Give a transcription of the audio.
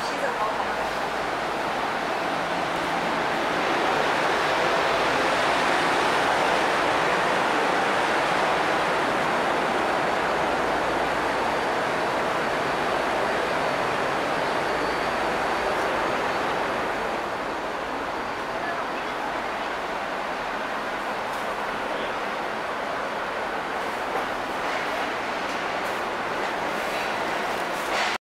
披着毛。